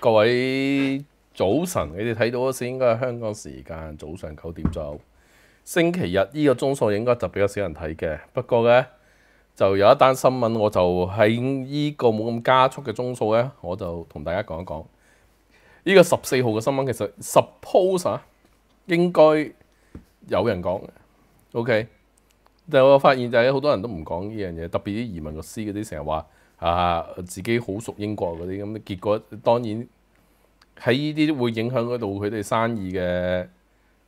各位早晨，你哋睇到嗰時應該係香港時間早上九點左。星期日呢個鐘數應該就比較少人睇嘅，不過呢，就有一單新聞，我就喺呢個冇咁加速嘅鐘數呢，我就同大家講一講。呢個十四號嘅新聞其實 suppose 啊，應該有人講嘅，OK。但係我發現就係好多人都唔講呢樣嘢，特別啲移民律師嗰啲成日話。啊！自己好熟英國嗰啲咁，結果當然喺呢啲會影響嗰度佢哋生意嘅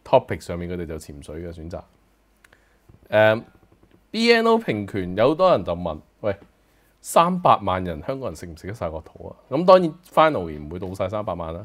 topic 上面，佢哋就潛水嘅選擇。誒、，BNO 平權有好多人就問：喂，三百萬人香港人食唔食得晒個肚啊？咁當然 finally 唔會到晒三百萬啦，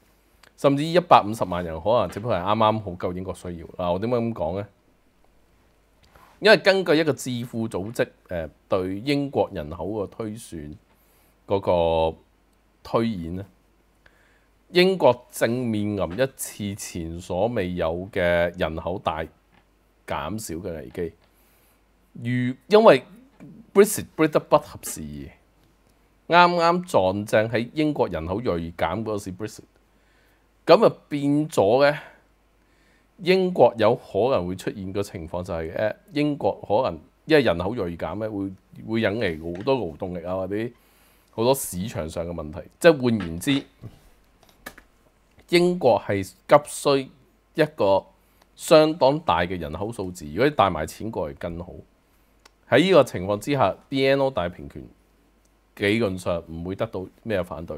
甚至一百五十萬人可能只不過係啱啱好夠英國需要。嗱，我點解咁講呢？因為根據一個智庫組織誒對英國人口嘅推算嗰個推演咧。英國正面臨一次前所未有嘅人口大減少嘅危機，如因為 Brexit break 得不合時宜，啱啱撞正喺英國人口銳減嗰時 Brexit，咁啊變咗咧，英國有可能會出現個情況就係誒英國可能因為人口銳減咧，會會引嚟好多勞動力啊或者好多市場上嘅問題，即係換言之。英國係急需一個相當大嘅人口數字，如果帶埋錢過嚟更好。喺呢個情況之下，BNO 大平權理論上唔會得到咩反對，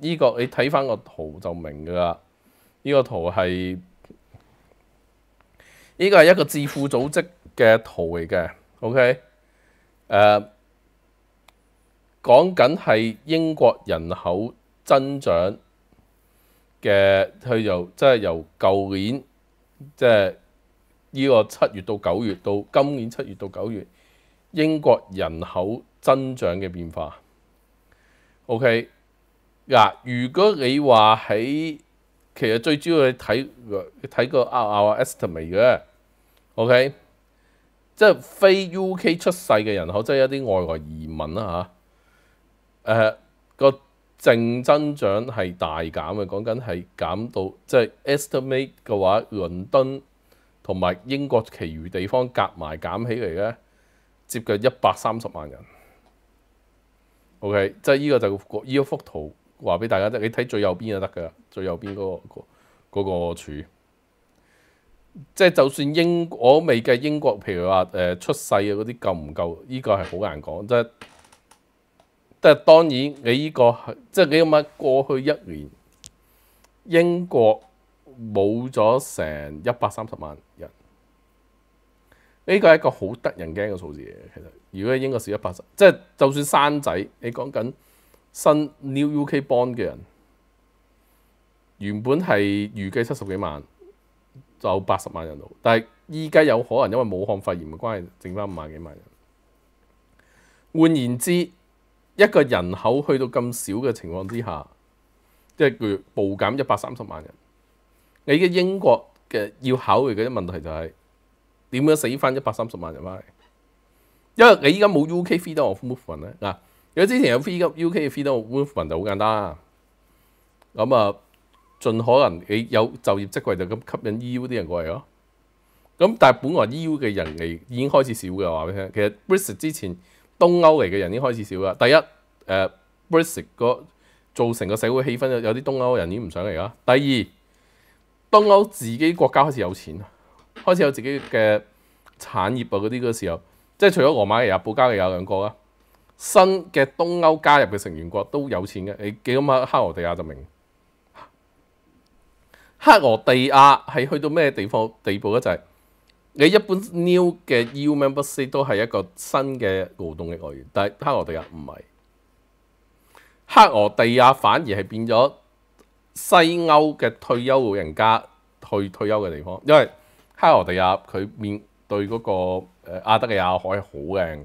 呢個你睇翻個圖就明㗎啦，呢個圖係呢個係一個智庫組織嘅圖嚟嘅，OK？誒，講緊係英國人口增長。嘅佢由即係由舊年即係呢個七月到九月到今年七月到九月英國人口增長嘅變化。OK 嗱，如果你話喺其實最主要你睇睇個 our estimate 嘅，OK，即係非 UK 出世嘅人口，即係一啲外來移民啦嚇，誒、呃、個。淨增長係大減嘅，講緊係減到即係 estimate 嘅話，倫敦同埋英國其餘地方夾埋減起嚟咧，接近一百三十萬人。OK，即係呢個就依一幅圖話俾大家聽，你睇最右邊就得㗎，最右邊嗰個嗰個柱，即係就算英我未計英國，譬如話誒出世嘅嗰啲夠唔夠？呢個係好難講，即係。但係當然，你呢個係即係你諗下過去一年英國冇咗成一百三十萬人，呢個係一個好得人驚嘅數字嚟嘅。其實，如果英國少一百，即係就算生仔，你講緊新 New UK born 嘅人，原本係預計七十幾萬，就八十萬人度，但係依家有可能因為武漢肺炎嘅關係，剩翻五萬幾萬人。換言之，一個人口去到咁少嘅情況之下，即係佢暴減一百三十萬人。你嘅英國嘅要考慮嘅啲問題就係點樣死翻一百三十萬人翻嚟？因為你依家冇 UK freedom of movement 咧嗱，如果之前有 free 급 UK 嘅 freedom of movement 就好簡單，咁啊盡可能你有就業職位就咁吸引 EU 啲人過嚟咯。咁但係本來 EU 嘅人嚟已經開始少嘅話俾你聽，其實 Brexit 之前。東歐嚟嘅人已經開始少啦。第一，誒、呃、Brexit 個造成個社會氣氛有啲東歐人已經唔想嚟啦。第二，東歐自己國家開始有錢，開始有自己嘅產業啊嗰啲嗰時候，即係除咗羅馬尼亞、保加利亞兩個啦，新嘅東歐加入嘅成員國都有錢嘅。你記諗下克羅地亞就明，克羅地亞係去到咩地方地步咧？就係、你一般 new 嘅 EU member state 都係一個新嘅勞動力來源，但係克羅地亞唔係。克羅地亞反而係變咗西歐嘅退休老人家去退休嘅地方，因為克羅地亞佢面對嗰個誒亞德里亞海好靚，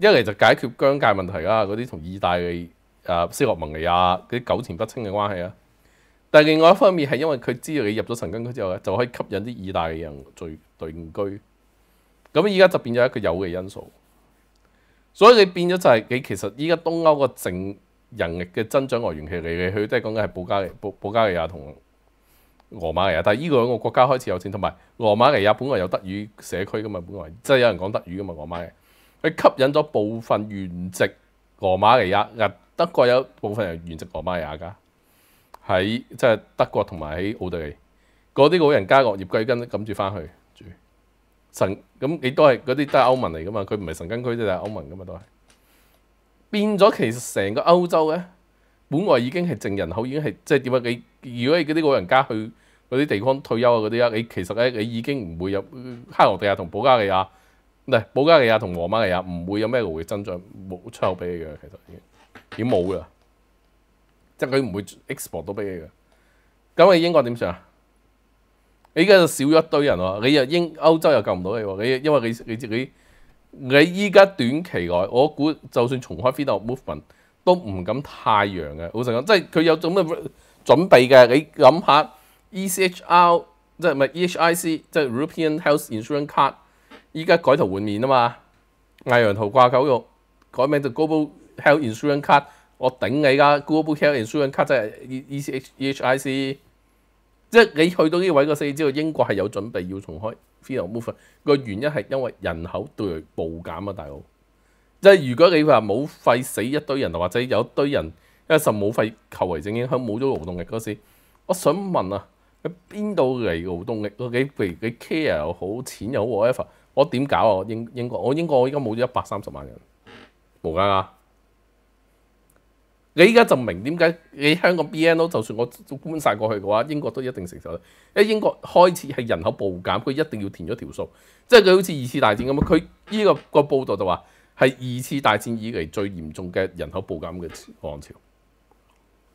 一嚟就解決疆界問題啦，嗰啲同意大利、啊斯洛文尼亞嗰啲糾纏不清嘅關係啊。但係另外一方面係因為佢知道你入咗神根區之後咧，就可以吸引啲意大利人聚定居。咁依家就變咗一個有嘅因素，所以你變咗就係你其實依家東歐個淨人力嘅增長來源其實嚟嚟去去都係講緊係保加利保加利亞同羅馬尼亞，但係呢兩個國家開始有錢，同埋羅馬尼亞本來有德語社區噶嘛，本來即係有人講德語噶嘛，羅馬尼亞佢吸引咗部分原籍羅馬尼亞，啊德國有部分人原籍羅馬尼亞噶，喺即係德國同埋喺奧地利嗰啲老人家落葉歸根，諗住翻去住神咁，你都係嗰啲都係歐盟嚟噶嘛，佢唔係神根區即係歐盟噶嘛都係。變咗其實成個歐洲咧，本來已經係淨人口，已經係即係點解？你如果你嗰啲老人家去嗰啲地方退休啊嗰啲啊，你其實咧你已經唔會有克羅地亞同保加利亞，保加利亞同羅馬尼亞唔會有咩勞力增長，冇出口俾你嘅，其實已經冇噶，即係佢唔會 export 到俾你嘅。咁你英國點算啊？你而家就少咗一堆人喎，你又英歐洲又救唔到你喎，你因為你你自己。你依家短期內，我估就算重開 freedom movement 都唔敢太陽嘅。老實講，即係佢有種咩準備嘅。你諗下 ECHR 即係咪 EHIC 即係 European Health Insurance Card，依家改頭換面啊嘛，嗌羊圖掛狗肉，改名就 Global Health Insurance Card。我頂你㗎，Global Health Insurance Card 即係 ECH EHIC。即係你去到呢位個四，知道英國係有準備要重開 freedom movement 個原因係因為人口對暴減啊，大佬。即係如果你話冇廢死一堆人，或者有一堆人因為受冇肺後遺症影響冇咗勞動力嗰時，我想問啊，喺邊度嚟勞動力？你譬如你 care 又好，錢又好，whatever，我點搞啊？英英國，我英國我依家冇咗一百三十萬人，冇㗎啊！你依家就明點解你香港 BNO 就算我搬晒過去嘅話，英國都一定承受。因為英國開始係人口暴減，佢一定要填咗條數，即係佢好似二次大戰咁啊！佢呢個個報道就話係二次大戰以嚟最嚴重嘅人口暴減嘅浪潮。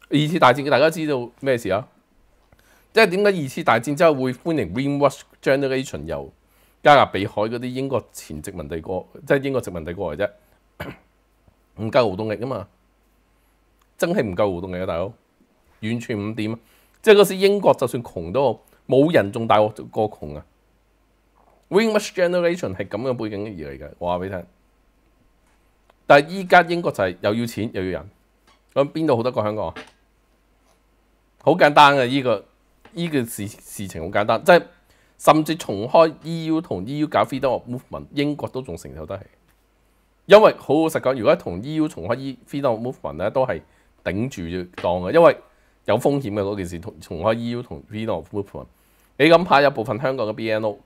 二次大戰大家知道咩事啊？即係點解二次大戰之後會歡迎 Windrush Generation 由加勒比海嗰啲英國前殖民地國，即係英國殖民地國嚟啫，唔夠勞動力啊嘛！真係唔夠勞動力啊，大佬，完全唔掂啊。即係嗰時英國就算窮都冇人仲大過窮啊。Windrush Generation 係咁嘅背景而嚟嘅，我話俾你聽。但係依家英國就係又要錢又要人，咁邊度好得過香港啊？好簡單嘅，呢個呢個事事情好簡單，即係甚至重開 EU 同 EU 搞 freedom movement，英國都仲承受得起。因為好老實講，如果同 EU 重開 freedom movement 咧，都係。頂住當嘅，因為有風險嘅嗰件事，同重開 EU 同 freedom movement。你諗下，有部分香港嘅 BNO，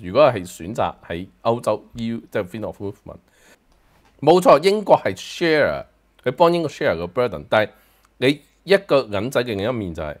如果係選擇喺歐洲 EU 即係 freedom movement，冇錯，英國係 share，佢幫英國 share 個 burden。但係你一個銀仔嘅另一面就係、是，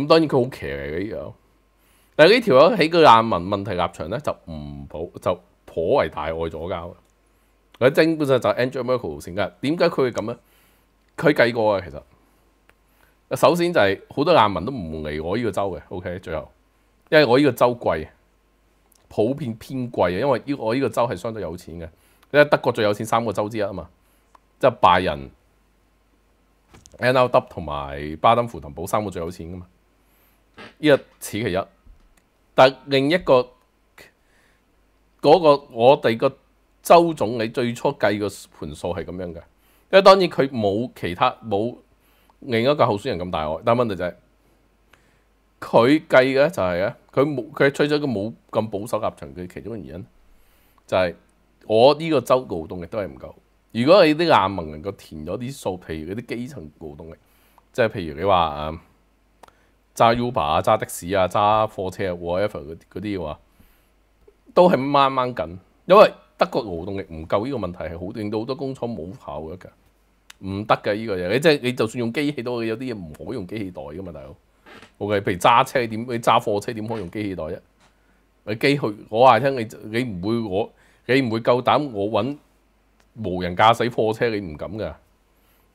咁當然佢好騎嚟嘅呢樣，但係呢條友喺個難民問題立場咧就唔好就頗為大愛左交嘅。佢正本上就 Angela Merkel 性格，點解佢會咁咧？佢計過啊，其實首先就係好多難民都唔嚟我呢個州嘅，OK，最後因為我呢個州貴，普遍偏貴啊，因為呢我呢個州係相對有錢嘅，因為德國最有錢三個州之一啊嘛，即係拜仁。NLW 同埋巴登符騰堡三個最有錢噶嘛？呢個此其一，但另一個嗰、個我哋個州總理最初計個盤數係咁樣嘅，因為當然佢冇其他冇另一個候選人咁大愛，但問題就係佢計嘅就係、是、咧，佢冇佢取咗個冇咁保守立場嘅其中嘅原因，就係、我呢個州勞動力都係唔夠。如果你啲難民能夠填咗啲數，譬如嗰啲基層勞動力，即係譬如你話誒揸 Uber 啊、揸的士啊、揸貨車啊，whatever 嗰啲嘅話，都係掹掹緊。因為德國勞動力唔夠呢個問題係好令到好多工廠冇效嘅，唔得嘅呢個嘢。你即係你就算用機器都，有啲嘢唔可以用機器代噶嘛，大佬。OK，譬如揸車點？你揸貨車點可以用機器代啫？你機去我話聽你，你唔會我你唔會夠膽我揾。無人駕駛貨車你唔敢㗎，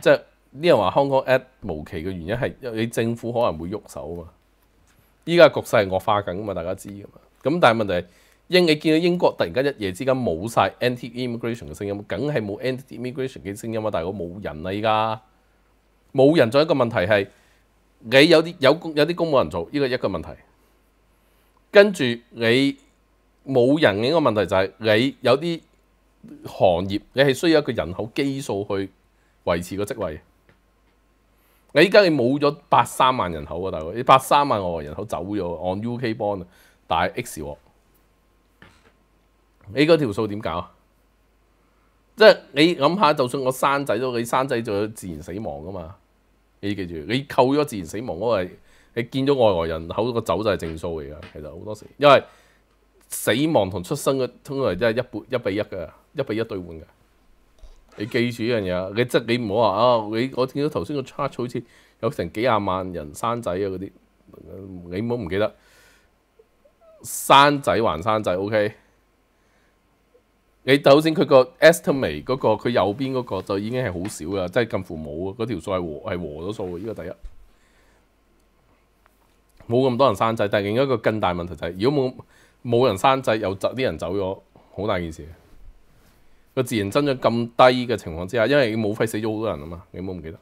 即係啲人話香港 at 無期嘅原因係你政府可能會喐手啊嘛。依家局勢係惡化緊啊嘛，大家知噶嘛。咁但係問題係英你見到英國突然間一夜之間冇晒 anti-immigration 嘅聲音，梗係冇 anti-immigration 嘅聲音啊！大佬冇人啦，依家冇人。仲有一個問題係你有啲有工有啲工冇人做，呢個一個問題。跟住你冇人嘅一個問題就係你有啲行業你係需要一個人口基數去維持個職位。你依家你冇咗八三萬人口啊，大佬！你八三萬外來人口走咗按 UK bond 啊，大 X 喎。你嗰條數點搞？即係你諗下，就算我生仔都，你生仔就有自然死亡噶嘛？你記住，你扣咗自然死亡嗰個。你見咗外來人口個走就係正數嚟㗎，其實好多時，因為死亡同出生嘅通常真係一半一比一㗎，一比一兌換㗎。你記住一樣嘢！你即係你唔好話啊！你我見到頭先個 chart 好似有成幾廿萬人生仔啊嗰啲，你唔好唔記得生仔還生仔，OK？你頭先佢個 estimate 嗰個佢右邊嗰個就已經係好少啦，即係近乎冇啊！嗰條數係和係和咗數嘅，呢個第一。冇咁多人生仔，但係另一個更大問題就係，如果冇冇人生仔，有啲人走咗，好大件事。個自然增長咁低嘅情況之下，因為冇費死咗好多人啊嘛，你冇唔記得？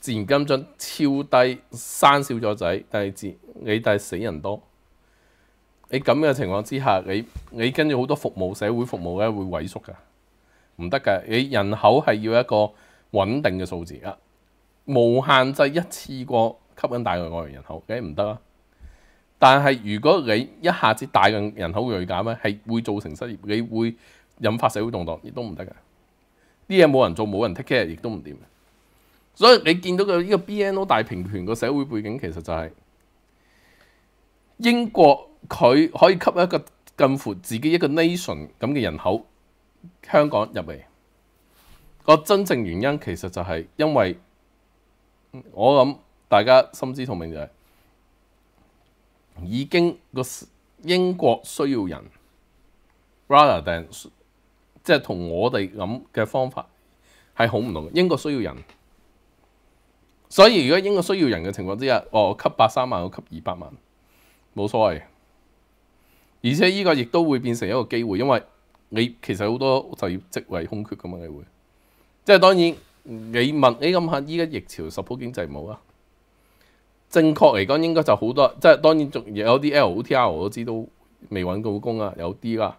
自然增長超低，生少咗仔，但係自你但係死人多。你咁嘅情況之下，你你跟住好多服務社會服務咧會萎縮㗎，唔得㗎。你人口係要一個穩定嘅數字啊，無限制一次過。吸引大量外來人口，梗係唔得啦。但係如果你一下子大量人口銳減咧，係會造成失業，你會引發社會動盪，亦都唔得嘅。啲嘢冇人做，冇人 take care，亦都唔掂。所以你見到嘅呢個 BNO 大平權個社會背景，其實就係英國佢可以吸一個近乎自己一個 nation 咁嘅人口香港入嚟。個真正原因其實就係因為我諗。大家心知肚明就係已經個英國需要人，rather than 即係同我哋諗嘅方法係好唔同。英國需要人，所以如果英國需要人嘅情況之下，我吸八三萬，我吸二百萬，冇所謂。而且呢個亦都會變成一個機會，因為你其實好多就業職位空缺㗎嘛，你會即係當然你問你諗下，依家疫潮十鋪經濟冇啊？正確嚟講，應該就好多，即係當然仲有啲 LOTR 我都知都未揾到工啊，有啲啦。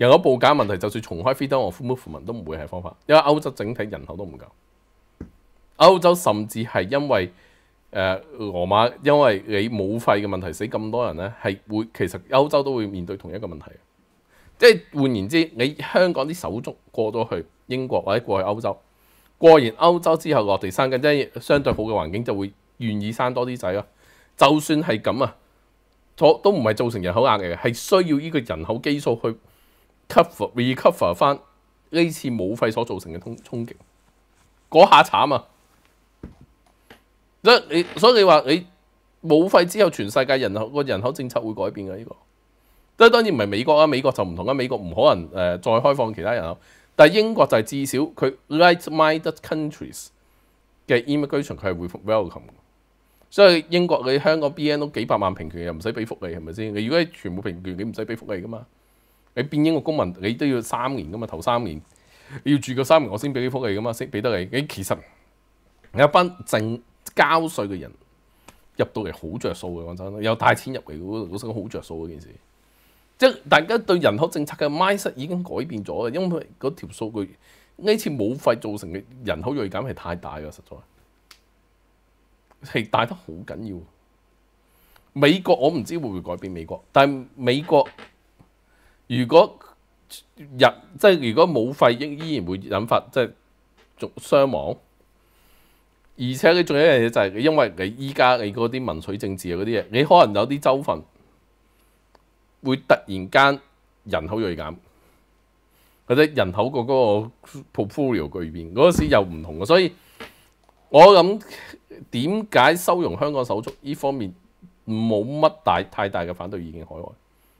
人口暴減問題就算重開 freedom of movement 都唔會係方法，因為歐洲整體人口都唔夠。歐洲甚至係因為誒、呃、羅馬，因為你武肺嘅問題死咁多人咧，係會其實歐洲都會面對同一個問題。即係換言之，你香港啲手足過咗去英國或者過去歐洲，過完歐洲之後落地生根，即係相對好嘅環境，就會願意生多啲仔咯。就算係咁啊，都唔係造成人口壓力嘅，係需要呢個人口基數去 cover recover 翻呢次武肺所造成嘅衝衝擊，嗰下慘啊！即你，所以你話你武肺之後，全世界人口個人口政策會改變嘅呢個。即係當然唔係美國啊，美國就唔同啦，美國唔可能誒再開放其他人口。但係英國就係至少佢 like-minded countries 嘅 immigration 佢係會 welcome。所以英國你香港 BN 都幾百萬平權又唔使俾福利係咪先？你如果全部平權，你唔使俾福利噶嘛？你變英國公民你都要三年噶嘛？頭三年你要住夠三年我先俾啲福利噶嘛？先俾得你。你其實有一班正交稅嘅人入到嚟好着數嘅，講真，有帶錢入嚟嗰個，嗰個好着數嗰件事。即係大家對人口政策嘅 mindset 已經改變咗嘅，因為嗰條數據呢次冇費造成嘅人口銳減係太大㗎，實在係大得好緊要。美國我唔知會唔會改變美國，但係美國如果日即係如果冇肺依依然會引發即係續傷亡。而且你仲有一樣嘢就係，因為你依家你嗰啲民粹政治嗰啲嘢，你可能有啲州份會突然間人口锐減，或者人口個嗰個 portfolio 巨變，嗰時又唔同嘅。所以我諗點解收容香港手足呢方面冇乜大太大嘅反對意見？海外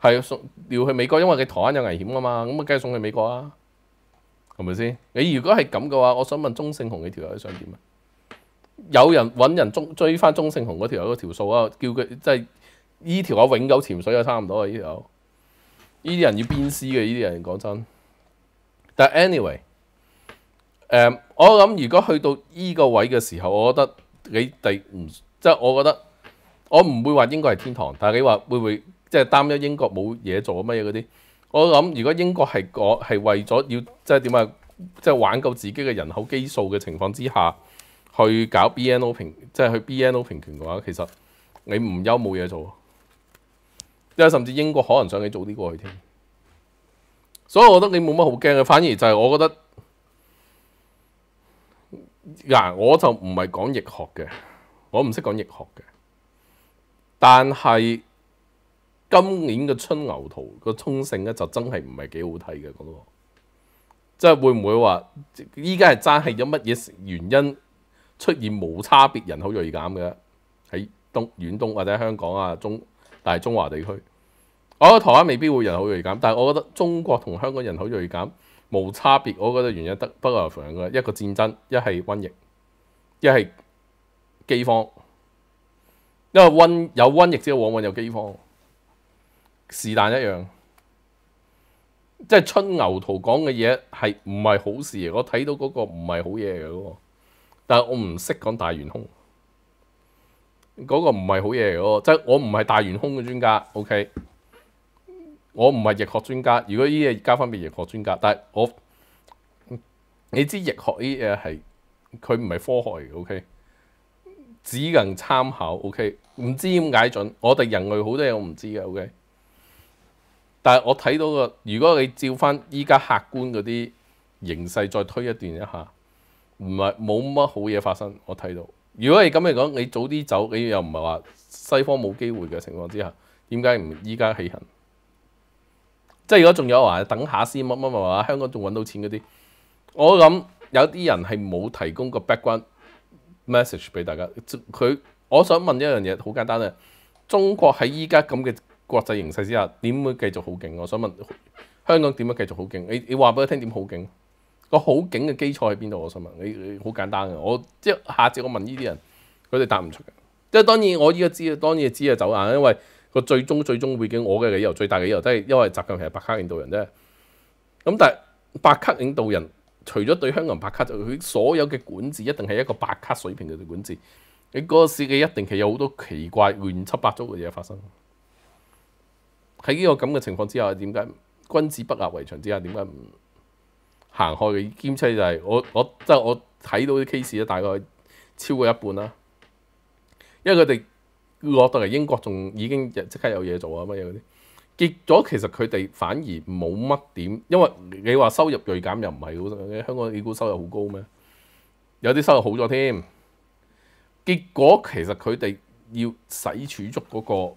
係送調去美國，因為佢台灣有危險啊嘛，咁啊梗係送去美國啊！係咪先？你如果係咁嘅話，我想問中性紅嘅條友想點啊？有人揾人追追翻中性紅嗰條友嗰條數啊，叫佢即係呢條友永久潛水啊，差唔多啊呢條友。呢啲人要鞭屍嘅呢啲人講真。但係 anyway，誒、我諗如果去到依個位嘅時候，我覺得你哋唔即係我覺得我唔會話英國係天堂，但係你話會唔會即係擔憂英國冇嘢做乜嘢嗰啲？我諗，如果英國係個係為咗要即係點啊，即係挽救自己嘅人口基數嘅情況之下，去搞 BNO 平，即係去 BNO 平權嘅話，其實你唔憂冇嘢做，因為甚至英國可能想你早啲過去添。所以我覺得你冇乜好驚嘅，反而就係我覺得，嗱，我就唔係講易學嘅，我唔識講易學嘅，但係。今年嘅春牛圖個沖性咧就真係唔係幾好睇嘅，嗰個即係會唔會話依家係爭係有乜嘢原因出現無差別人口锐減嘅喺東遠東或者香港啊中但係中華地區，我覺得台灣未必會人口锐減，但係我覺得中國同香港人口锐減無差別，我覺得原因得不外兩個，一個戰爭，一係瘟疫，一係饑荒，因為瘟有瘟疫之後往往有饑荒。是但一樣，即係春牛圖講嘅嘢係唔係好事？我睇到嗰個唔係好嘢嘅嗰個，但係我唔識講大元兇。嗰個唔係好嘢嚟嘅，即係我唔係大元兇嘅專家，OK，我唔係易學專家。如果呢嘢交翻俾易學專家，但係我你知易學呢嘢係佢唔係科學嚟嘅，OK，只能參考，OK，唔知點解準。我哋人類好多嘢我唔知嘅，OK。但係我睇到個，如果你照翻依家客觀嗰啲形勢再推一段一下，唔係冇乜好嘢發生。我睇到，如果係咁嚟講，你早啲走，你又唔係話西方冇機會嘅情況之下，點解唔依家起行？即係如果仲有話等下先乜乜乜話，香港仲揾到錢嗰啲，我諗有啲人係冇提供個 background message 俾大家。佢我想問一樣嘢，好簡單啊！中國喺依家咁嘅國際形勢之下點會繼續好勁？我想問香港點樣繼續好勁？你你話俾我聽點好勁？個好勁嘅基礎喺邊度？我想問你，好簡單嘅。我即係下次我問呢啲人，佢哋答唔出嘅。即係當然我依家知，當然知啊走眼，因為個最終最終背景，我嘅理由最大嘅理由都係因為習近平係白卡領導人啫。咁但係白卡領導人除咗對香港白卡，就佢所有嘅管治一定係一個白卡水平嘅管治。你嗰個時期一定係有好多奇怪亂七八糟嘅嘢發生。喺呢個咁嘅情況之下，點解君子不立圍牆之下，點解唔行開嘅？兼且就係我我即係、我睇到啲 case 咧，大概超過一半啦。因為佢哋落到嚟英國，仲已經即刻有嘢做啊乜嘢嗰啲。結咗其實佢哋反而冇乜點，因為你話收入銳減又唔係好，香港你估收入好高咩？有啲收入好咗添。結果其實佢哋要使儲蓄嗰個。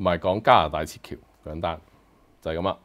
同埋講加拿大撤橋簡單，就係咁啦。